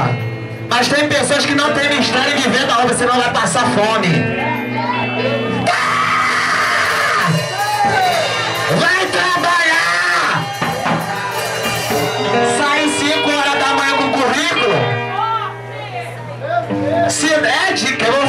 obra. Mas tem pessoas que não têm mistério de ver da obra, senão vai passar fome. Ah! Vai trabalhar! Sai 5 horas da manhã com o currículo. Se der dica, eu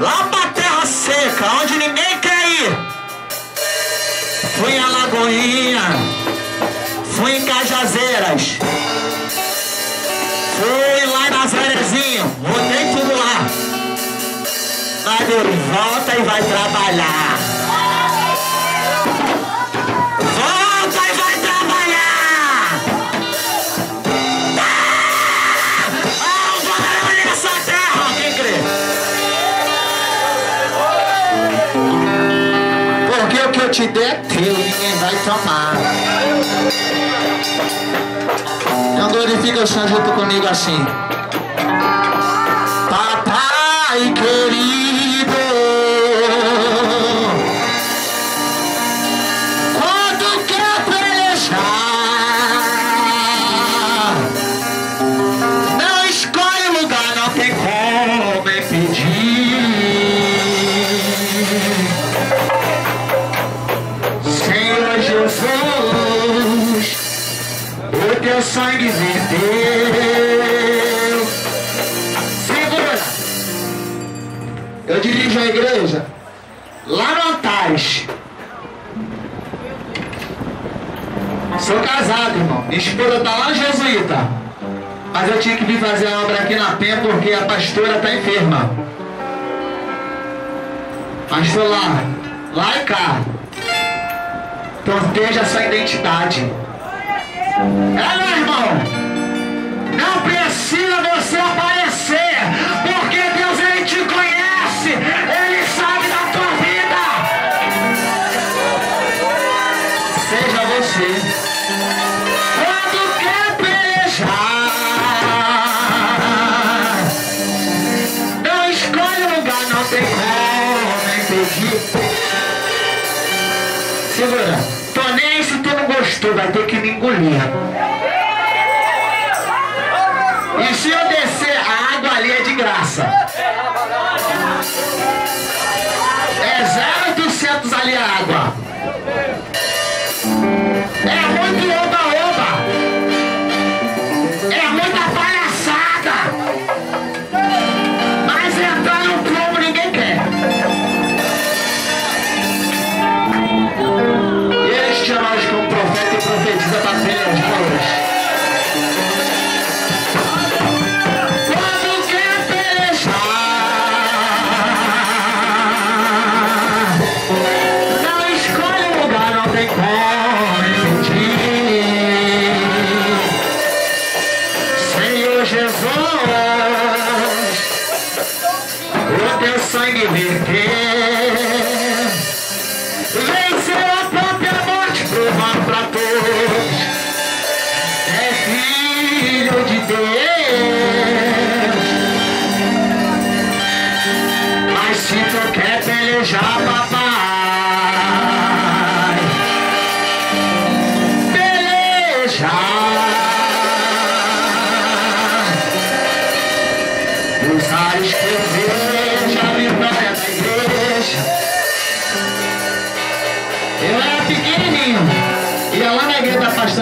Lá pra Terra Seca, onde ninguém quer ir. Fui em Alagoinha, fui em Cajazeiras, fui lá em Nazarezinho, rodei tudo lá. Mas ele volta e vai trabalhar. Te der teu, ninguém vai tomar. Então glorifica o junto comigo assim. Papai querido, Sou casado, irmão. Minha esposa tá lá Jesuíta. Mas eu tinha que vir fazer a obra aqui na Penha porque a pastora tá enferma. Mas tô lá, lá e cá. Proteja a sua identidade. É, meu irmão. Não precisa você aparecer, Segura. Tô nem se tu não gostou, vai ter que me engolir. E se eu descer, a água ali é de graça. É 0,800 ali a água. É muito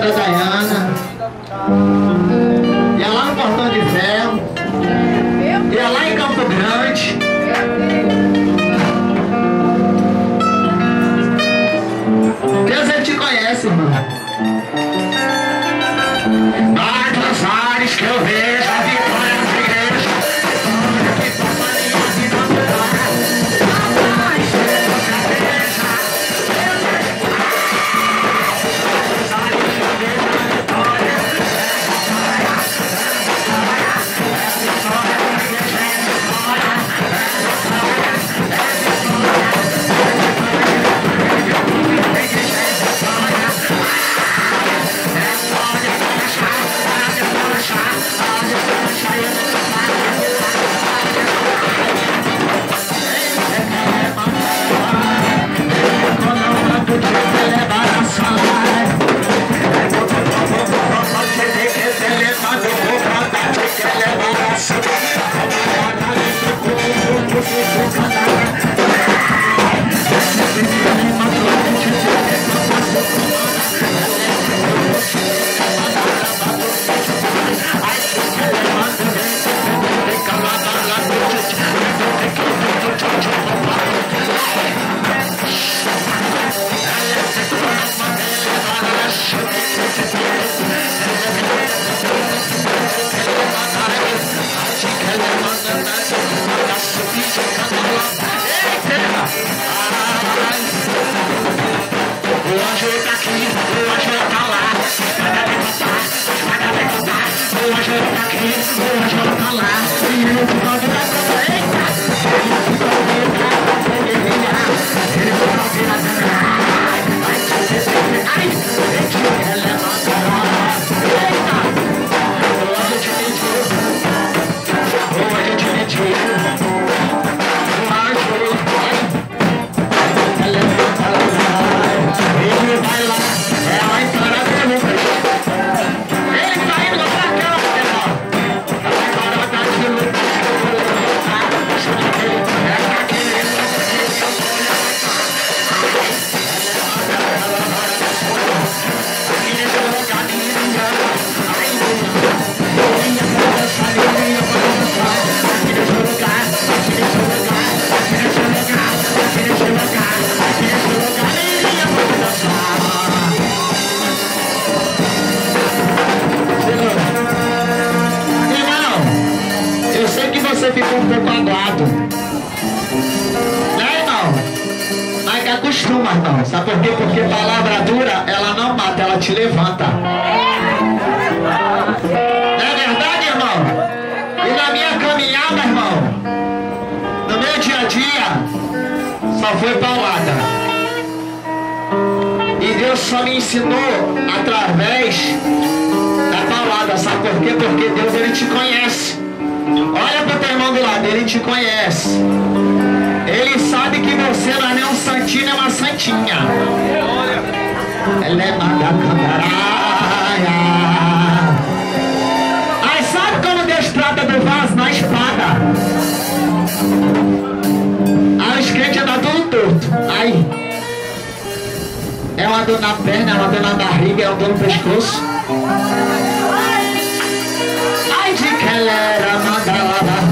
da Dayana, ia lá no Portão de Ferro, ia lá em Campo Grande. Deus ele te conhece, irmão. Nos ares que eu vejo It's santinha. Ela é Aí sabe como Deus trata do vaso? Na espada. Aí os crentes andam tudo torto. Aí. É uma dor na perna, é uma dor na barriga, é uma dor no pescoço. Ai de que ela era mandalada.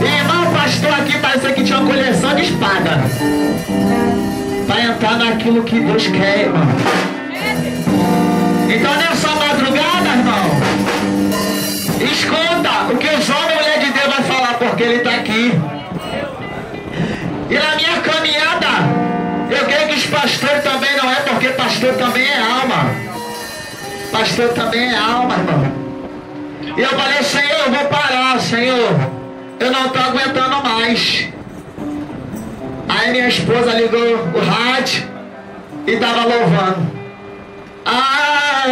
Irmão, pastor aqui parece que tinha uma coleção de espada. Vai entrar naquilo que Deus quer, irmão. Então nessa madrugada, irmão, escuta o que homens e mulher de Deus vai falar, porque ele está aqui. Pastores também não é, porque pastor também é alma. Pastor também é alma, irmão. E eu falei, Senhor, eu vou parar, Senhor. Eu não estou aguentando mais. Aí minha esposa ligou o rádio e estava louvando. A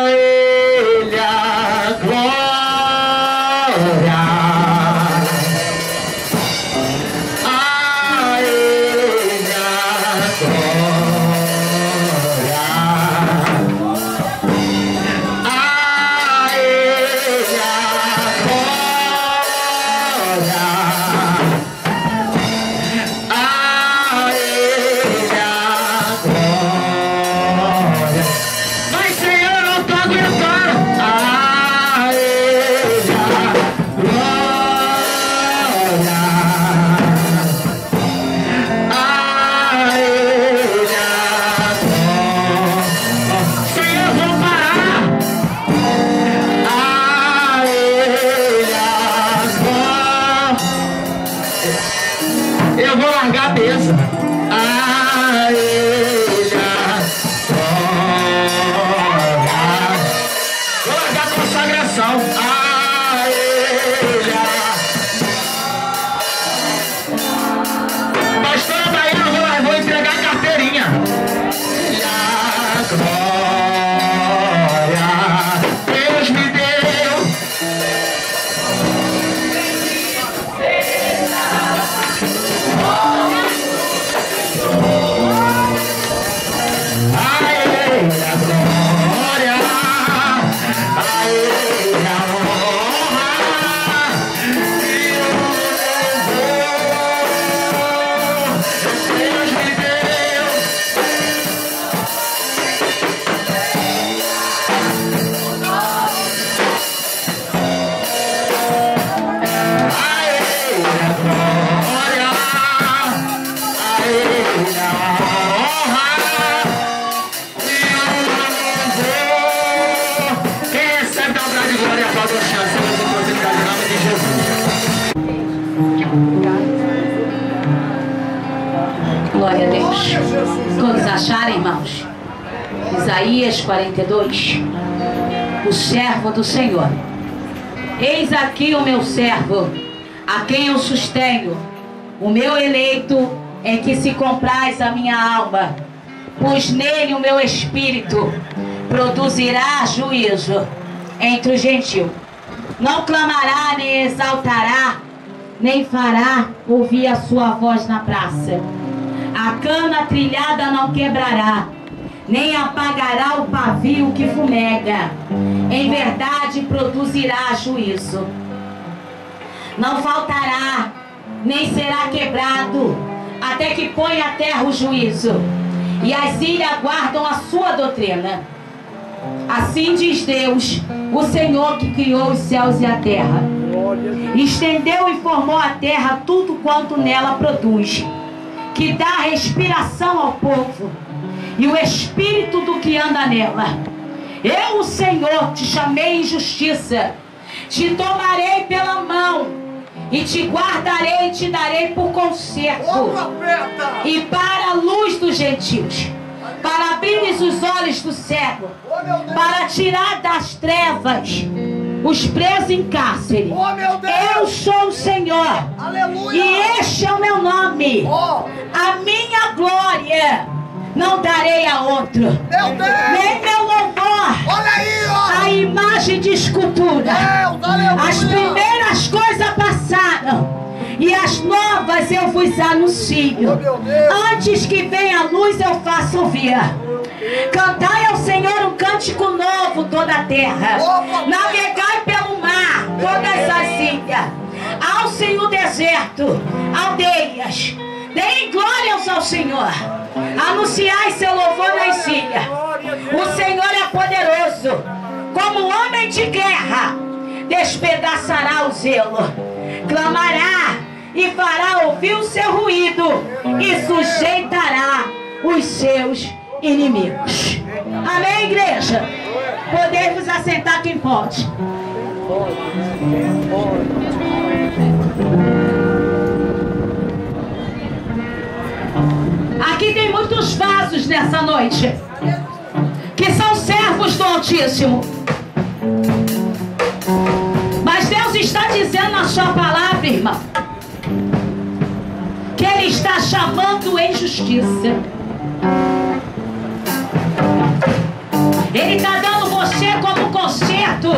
Glória a Deus. Todos acharem, irmãos? Isaías 42. O servo do Senhor. Eis aqui o meu servo, a quem eu sustenho, o meu eleito, em que se compraz a minha alma, pois nele o meu espírito produzirá juízo entre o gentil. Não clamará, nem exaltará, nem fará ouvir a sua voz na praça. A cana trilhada não quebrará, nem apagará o pavio que fumega. Em verdade produzirá juízo. Não faltará, nem será quebrado, até que ponha a terra o juízo. E as ilhas guardam a sua doutrina. Assim diz Deus, o Senhor que criou os céus e a terra. Estendeu e formou a terra tudo quanto nela produz que dá respiração ao povo e o espírito do que anda nela. Eu, o Senhor, te chamei em justiça, te tomarei pela mão e te guardarei e te darei por conserto e para a luz dos gentios, para abrires os olhos do cego, para tirar das trevas os presos em cárcere. Eu sou o Senhor e este é o meu nome. A minha glória não darei a outro. Nem meu louvor. Olha aí, ó. A imagem de escultura. Deus. As primeiras coisas passaram. E as novas eu vos anuncio. Oh. Antes que venha a luz, eu faço ouvir. Cantai ao Senhor um cântico novo, toda a terra. Opa. Navegai pelo mar, todas as ilhas. Ao Senhor deserto, aldeias. Deem glórias ao Senhor. Anunciai seu louvor nas ilhas. O Senhor é poderoso, como homem de guerra. Despedaçará o zelo, clamará e fará ouvir o seu ruído e sujeitará os seus inimigos. Amém, igreja? Podemos assentar quem pode. Aqui tem muitos vasos nessa noite que são servos do Altíssimo. Está dizendo na sua palavra, irmão, que Ele está chamando em justiça. Ele está dando você como conserto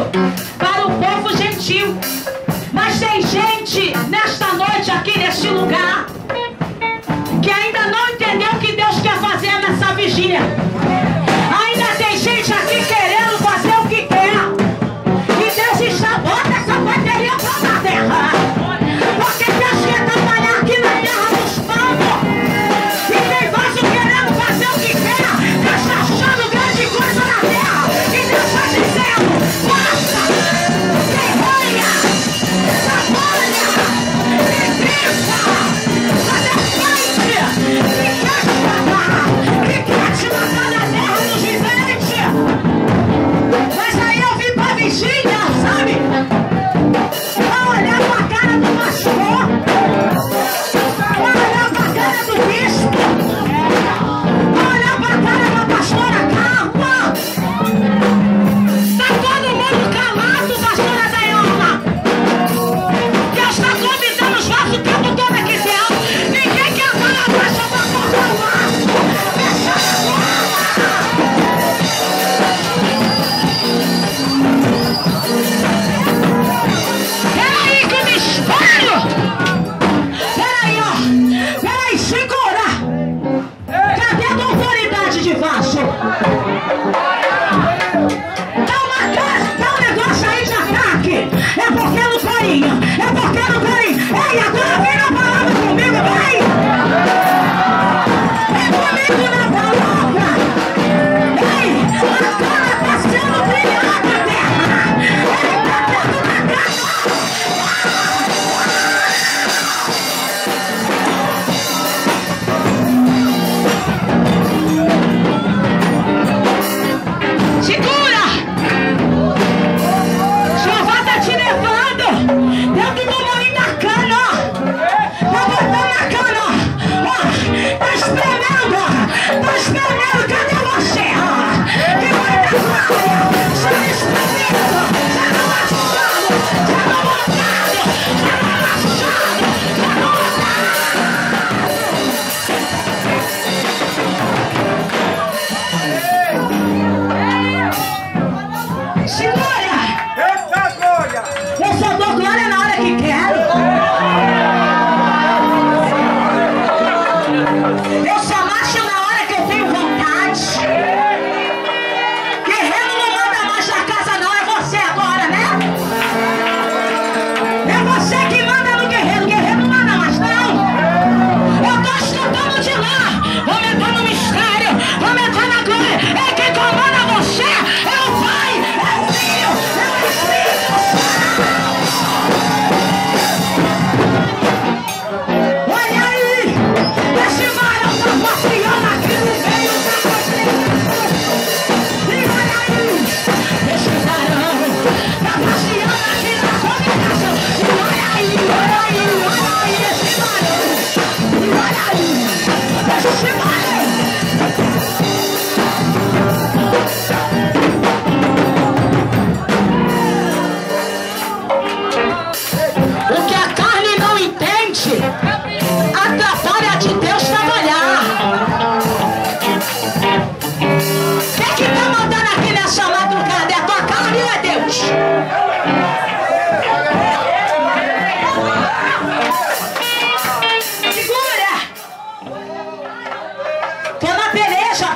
para o povo gentil. Mas tem gente nesta noite aqui neste lugar que ainda não entendeu o que Deus quer fazer nessa vigília. Ainda tem gente aqui querendo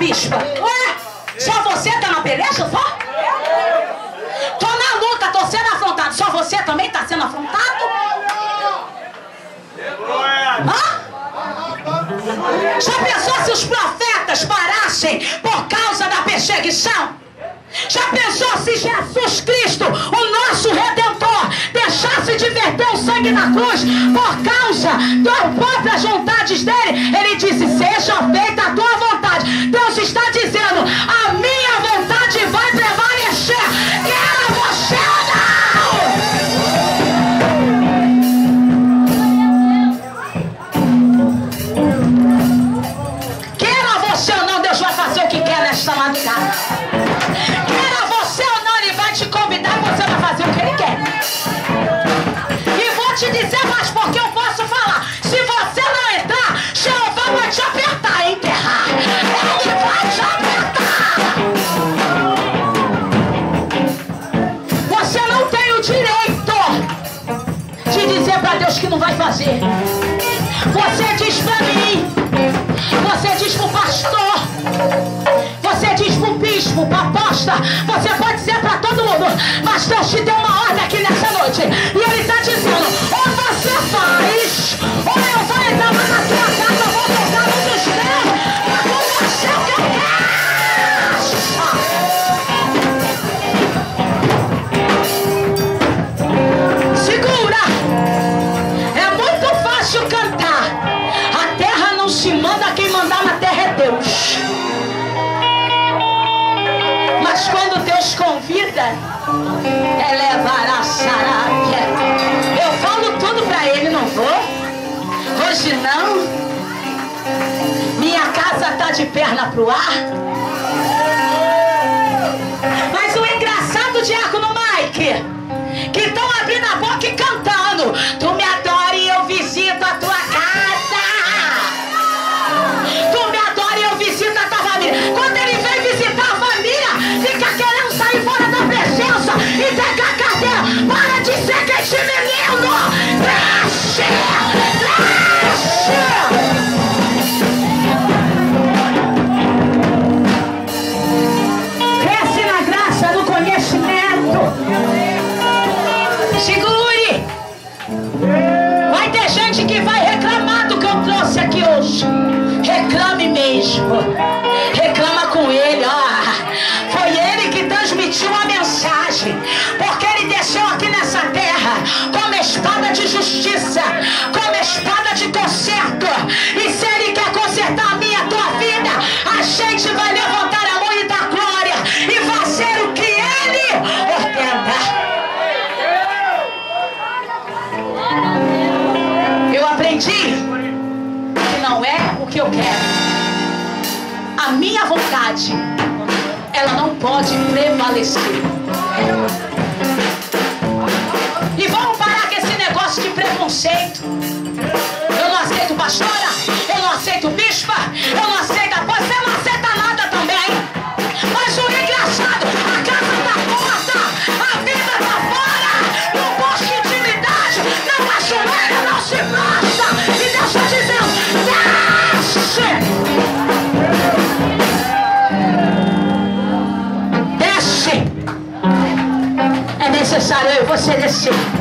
bispa? Ué, só você tá na peleja, só? Tô na luta, tô sendo afrontado. Só você também tá sendo afrontado? Hã? Já pensou se os profetas parassem por causa da perseguição? Já pensou se Jesus Cristo, o nosso Redentor, deixasse de verter o sangue na cruz por causa das próprias vontades dele? Ele disse: Seja feita a tua vontade autoridade. Deus está dizendo: a minha que não vai fazer. Você diz pra mim. Você diz pro pastor. Você diz pro bispo, pra aposta. Você pode dizer pra todo mundo. Mas Deus te deu uma ordem aqui nessa noite. E ele tá dizendo: ou você faz, ou eu vou entrar na sua casa. hoje não? Minha casa tá de perna pro ar? Mas o engraçado, Diácono Mike, Yes.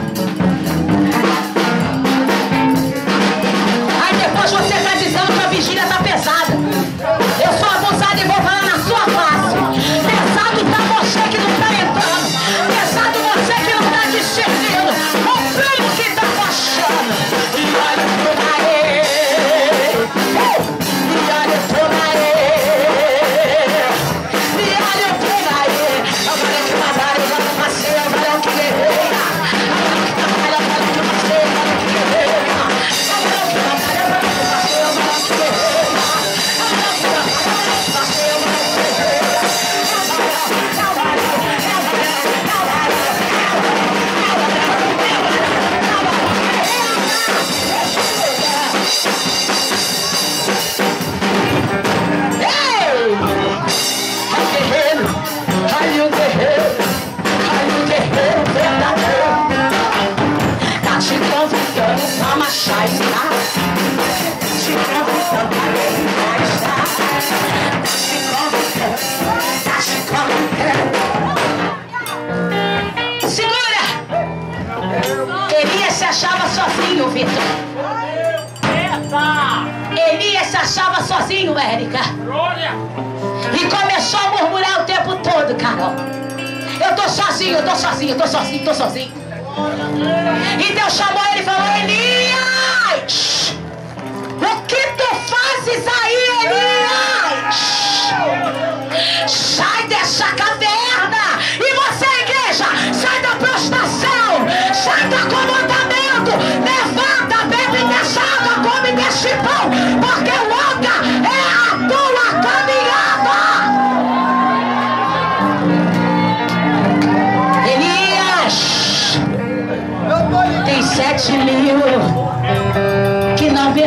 tô sozinho.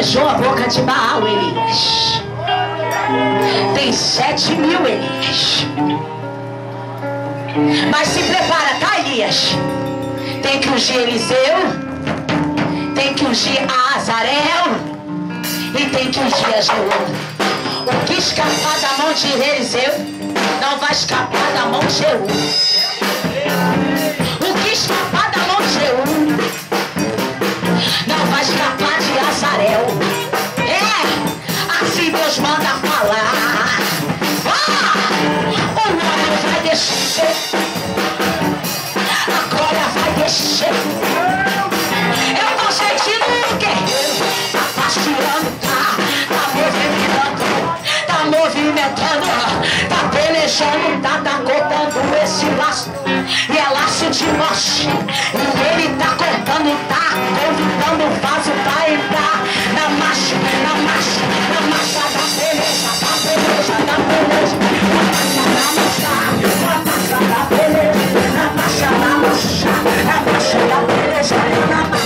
beijou a boca de Baal, Elias. Tem sete mil, Elias. Mas se prepara, tá, Elias? Tem que ungir Eliseu, tem que ungir Azarel e tem que ungir a Jeú. O que escapar da mão de Eliseu não vai escapar da mão de Jeú. bacharel. É, assim Deus manda falar. Ah, o óleo vai descer, a glória vai descer. Eu tô sentindo o guerreiro, tá passeando, tá, tá movimentando, tá movimentando, tá pelejando, tá, tá cortando esse laço. E é laço de morte, e ele tá cortando e tá convidando Deixa, deixa, deixa, deixa,